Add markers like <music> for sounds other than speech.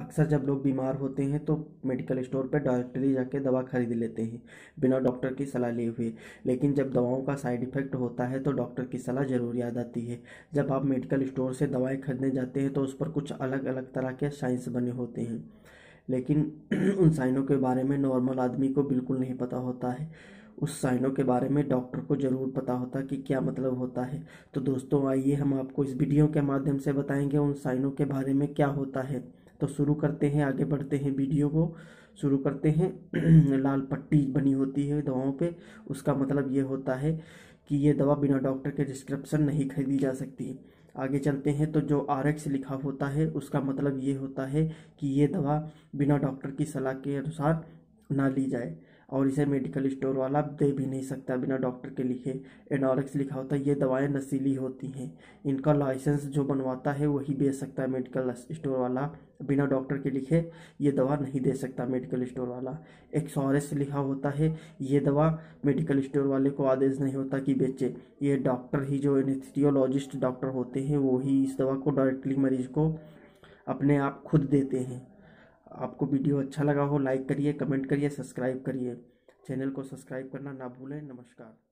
अक्सर जब लोग बीमार होते हैं तो मेडिकल स्टोर पर डायरेक्टली जाके दवा खरीद लेते हैं, बिना डॉक्टर की सलाह लिए हुए। लेकिन जब दवाओं का साइड इफ़ेक्ट होता है तो डॉक्टर की सलाह ज़रूर याद आती है। जब आप मेडिकल स्टोर से दवाएँ खरीदने जाते हैं तो उस पर कुछ अलग अलग तरह के साइंस बने होते हैं। लेकिन उन साइनों के बारे में नॉर्मल आदमी को बिल्कुल नहीं पता होता है। उस साइनों के बारे में डॉक्टर को ज़रूर पता होता कि क्या मतलब होता है। तो दोस्तों, आइए हम आपको इस वीडियो के माध्यम से बताएँगे उन साइनों के बारे में क्या होता है। तो शुरू करते हैं, आगे बढ़ते हैं वीडियो को। शुरू करते हैं, <clears throat> लाल पट्टी बनी होती है दवाओं पे। उसका मतलब ये होता है कि ये दवा बिना डॉक्टर के डिस्क्रिप्शन नहीं खरीदी जा सकती। आगे चलते हैं तो जो आर एक्स लिखा होता है, उसका मतलब ये होता है कि ये दवा बिना डॉक्टर की सलाह के अनुसार ना ली जाए। और इसे मेडिकल स्टोर वाला दे भी नहीं सकता बिना डॉक्टर के लिखे। एनॉरिक्स लिखा होता है, ये दवाएँ नशीली होती हैं। इनका लाइसेंस जो बनवाता है, वही बेच सकता है मेडिकल स्टोर वाला बिना डॉक्टर के लिखे। ये दवा नहीं दे सकता मेडिकल स्टोर वाला। एक्सॉरस लिखा होता है, ये दवा मेडिकल स्टोर वाले को आदेश नहीं होता कि बेचे। ये डॉक्टर ही जो एनेस्थियोलॉजिस्ट डॉक्टर होते हैं वही इस दवा को डायरेक्टली मरीज़ को अपने आप खुद देते हैं। आपको वीडियो अच्छा लगा हो लाइक करिए कमेंट करिए सब्सक्राइब करिए। चैनल को सब्सक्राइब करना ना भूलें। नमस्कार।